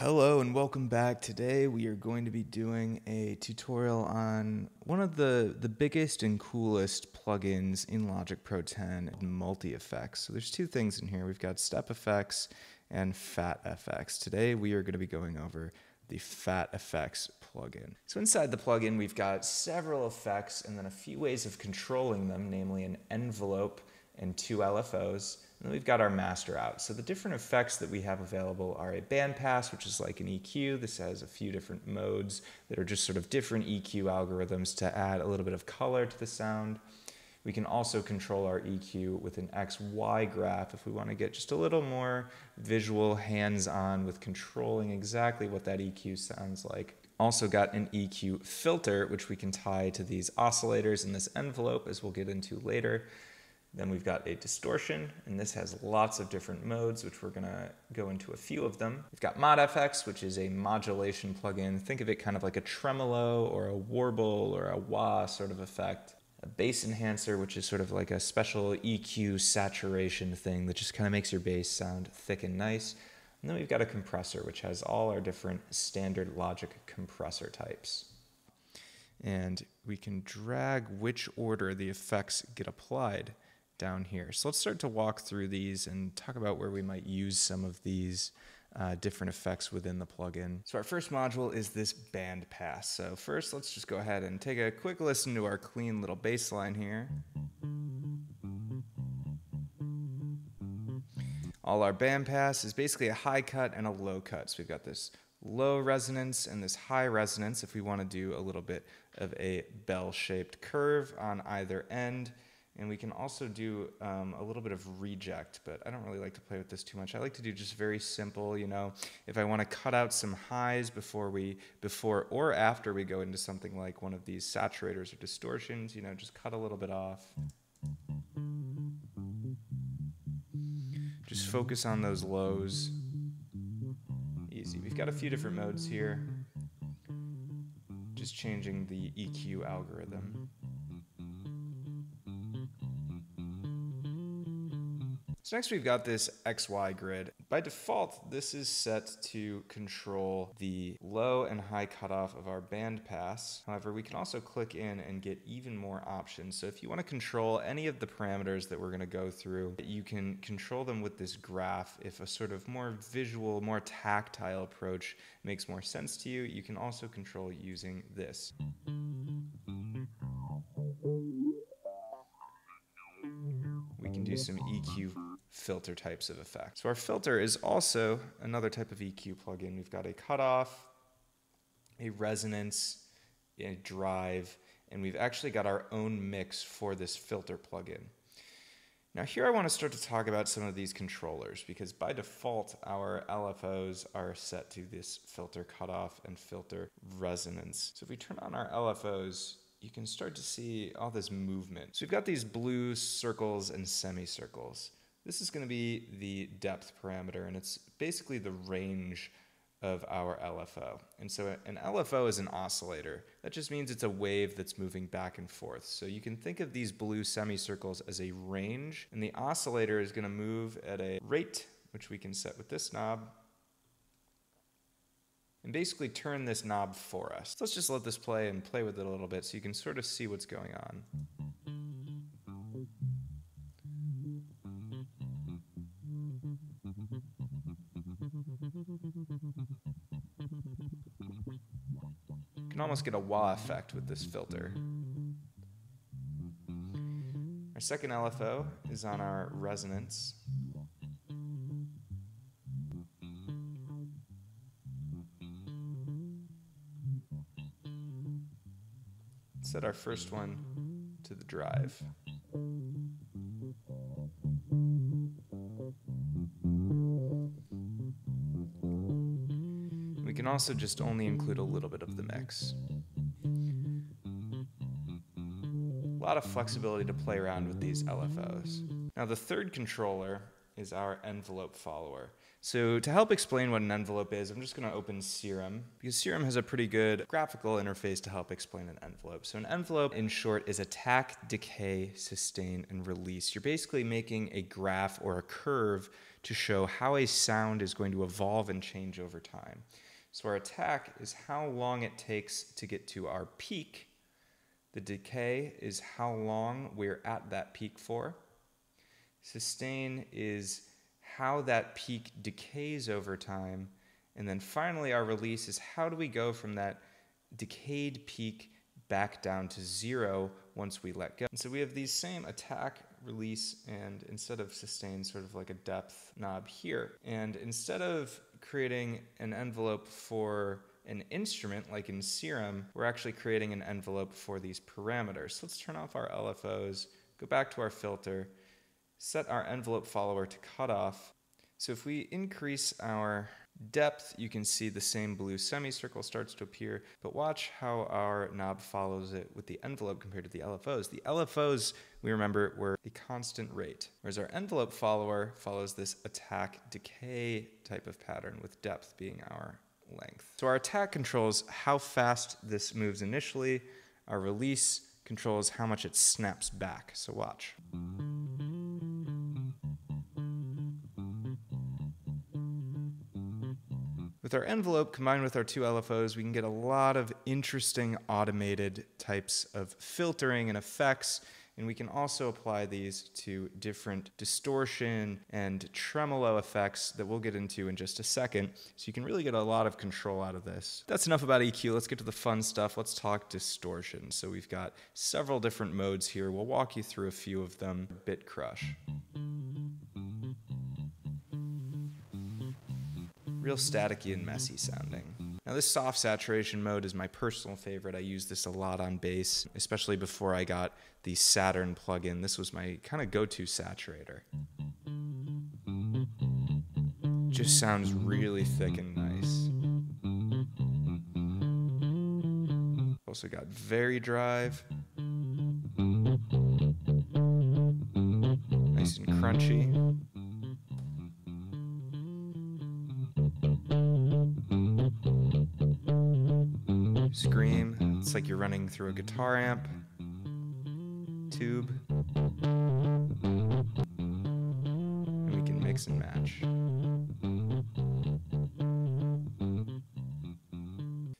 Hello and welcome back. Today we are going to be doing a tutorial on one of the, the biggest and coolest plugins in Logic Pro 10, multi-effects. So there's two things in here. We've got Step FX and Phat FX. Today we are going to be going over the Phat FX plugin. So inside the plugin we've got several effects and then a few ways of controlling them, namely an envelope and two LFOs. And we've got our master out. So the different effects that we have available are a bandpass, which is like an EQ. This has a few different modes that are just sort of different EQ algorithms to add a little bit of color to the sound. We can also control our EQ with an XY graph if we want to get just a little more visual, hands-on with controlling exactly what that EQ sounds like. Also got an EQ filter, which we can tie to these oscillators in this envelope, as we'll get into later. Then we've got a distortion, and this has lots of different modes, which we're gonna go into a few of them. We've got ModFX, which is a modulation plugin. Think of it kind of like a tremolo or a warble or a wah sort of effect. A bass enhancer, which is sort of like a special EQ saturation thing that just kind of makes your bass sound thick and nice. And then we've got a compressor, which has all our different standard logic compressor types. And we can drag which order the effects get applied down here. So let's start to walk through these and talk about where we might use some of these uh, different effects within the plugin. So our first module is this band pass. So first let's just go ahead and take a quick listen to our clean little bass line here. All our band pass is basically a high cut and a low cut. So we've got this low resonance and this high resonance if we want to do a little bit of a bell-shaped curve on either end. And we can also do um, a little bit of reject, but I don't really like to play with this too much. I like to do just very simple, you know, if I want to cut out some highs before we, before or after we go into something like one of these saturators or distortions, you know, just cut a little bit off. Just focus on those lows. Easy. We've got a few different modes here. Just changing the EQ algorithm. So next we've got this XY grid. By default, this is set to control the low and high cutoff of our band pass. However, we can also click in and get even more options. So if you want to control any of the parameters that we're going to go through, you can control them with this graph. If a sort of more visual, more tactile approach makes more sense to you, you can also control using this. We can do some EQ filter types of effects. So our filter is also another type of EQ plugin. We've got a cutoff, a resonance, a drive, and we've actually got our own mix for this filter plugin. Now here I want to start to talk about some of these controllers because by default our LFOs are set to this filter cutoff and filter resonance. So if we turn on our LFOs, you can start to see all this movement. So we've got these blue circles and semicircles. This is going to be the depth parameter, and it's basically the range of our LFO. And so an LFO is an oscillator. That just means it's a wave that's moving back and forth. So you can think of these blue semicircles as a range, and the oscillator is going to move at a rate, which we can set with this knob, and basically turn this knob for us. So let's just let this play and play with it a little bit so you can sort of see what's going on. Can almost get a wah effect with this filter. Our second LFO is on our resonance. Set our first one to the drive. Can also just only include a little bit of the mix. A lot of flexibility to play around with these LFOs. Now the third controller is our envelope follower. So to help explain what an envelope is, I'm just going to open Serum because Serum has a pretty good graphical interface to help explain an envelope. So an envelope, in short, is attack, decay, sustain, and release. You're basically making a graph or a curve to show how a sound is going to evolve and change over time. So our attack is how long it takes to get to our peak. The decay is how long we're at that peak for. Sustain is how that peak decays over time. And then finally, our release is how do we go from that decayed peak back down to zero once we let go. And so we have these same attack, release, and instead of sustain, sort of like a depth knob here. And instead of creating an envelope for an instrument like in Serum, we're actually creating an envelope for these parameters. So let's turn off our LFOs, go back to our filter, set our envelope follower to cutoff. So if we increase our depth, you can see the same blue semicircle starts to appear, but watch how our knob follows it with the envelope compared to the LFOs. The LFOs, we remember, were a constant rate, whereas our envelope follower follows this attack decay type of pattern with depth being our length. So our attack controls how fast this moves initially, our release controls how much it snaps back. So watch. With our envelope combined with our two LFOs, we can get a lot of interesting automated types of filtering and effects. And we can also apply these to different distortion and tremolo effects that we'll get into in just a second. So you can really get a lot of control out of this. That's enough about EQ. Let's get to the fun stuff. Let's talk distortion. So we've got several different modes here. We'll walk you through a few of them. Bit crush. Real staticky and messy sounding. Now this soft saturation mode is my personal favorite. I use this a lot on bass, especially before I got the Saturn plugin. This was my kind of go-to saturator. Just sounds really thick and nice. Also got very drive. Nice and crunchy. Like you're running through a guitar amp. Tube. And we can mix and match.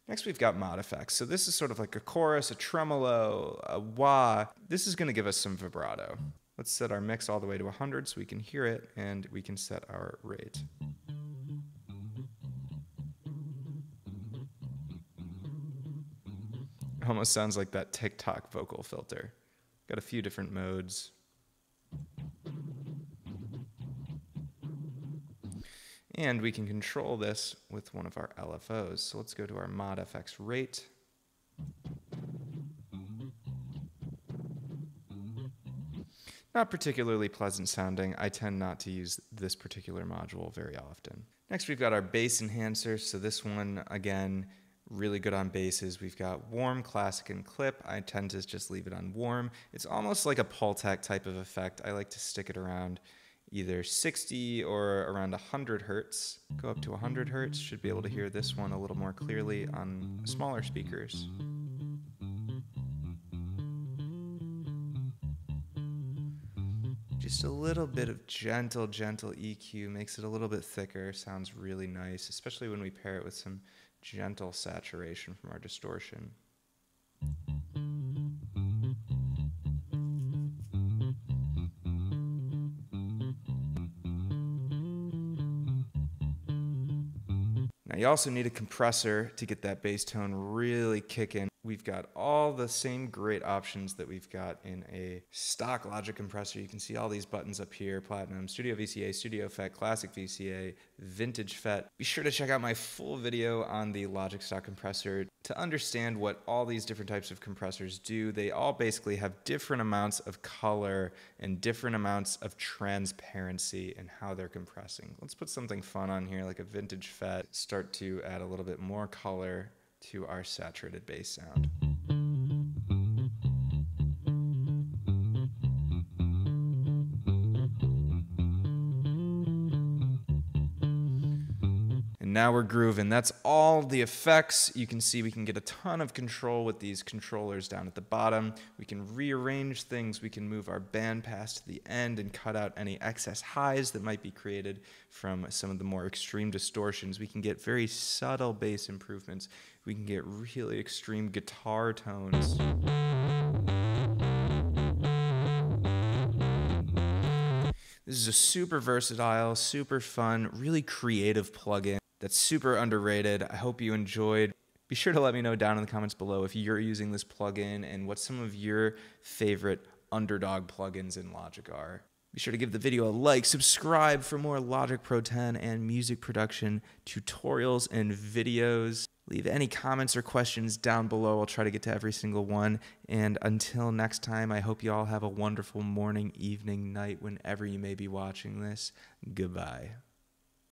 Next, we've got mod effects. So this is sort of like a chorus, a tremolo, a wah. This is going to give us some vibrato. Let's set our mix all the way to 100 so we can hear it, and we can set our rate. Almost sounds like that TikTok vocal filter. Got a few different modes. And we can control this with one of our LFOs. So let's go to our mod FX rate. Not particularly pleasant sounding. I tend not to use this particular module very often. Next, we've got our bass enhancer. So this one, again, really good on basses. We've got warm, classic, and clip. I tend to just leave it on warm. It's almost like a Pultec type of effect. I like to stick it around either 60 or around 100 hertz. Go up to 100 hertz, should be able to hear this one a little more clearly on smaller speakers. Just a little bit of gentle, gentle EQ makes it a little bit thicker, sounds really nice, especially when we pair it with some gentle saturation from our distortion. Now you also need a compressor to get that bass tone really kicking. We've got all the same great options that we've got in a stock Logic compressor. You can see all these buttons up here, Platinum, Studio VCA, Studio FET, Classic VCA, Vintage FET. Be sure to check out my full video on the Logic stock compressor to understand what all these different types of compressors do. They all basically have different amounts of color and different amounts of transparency in how they're compressing. Let's put something fun on here like a Vintage FET, start to add a little bit more color to our saturated bass sound. Now we're grooving. That's all the effects. You can see we can get a ton of control with these controllers down at the bottom. We can rearrange things. We can move our bandpass to the end and cut out any excess highs that might be created from some of the more extreme distortions. We can get very subtle bass improvements. We can get really extreme guitar tones. This is a super versatile, super fun, really creative plugin that's super underrated. I hope you enjoyed. Be sure to let me know down in the comments below if you're using this plugin and what some of your favorite underdog plugins in Logic are. Be sure to give the video a like, subscribe for more Logic Pro 10 and music production tutorials and videos. Leave any comments or questions down below. I'll try to get to every single one. And until next time, I hope you all have a wonderful morning, evening, night, whenever you may be watching this. Goodbye.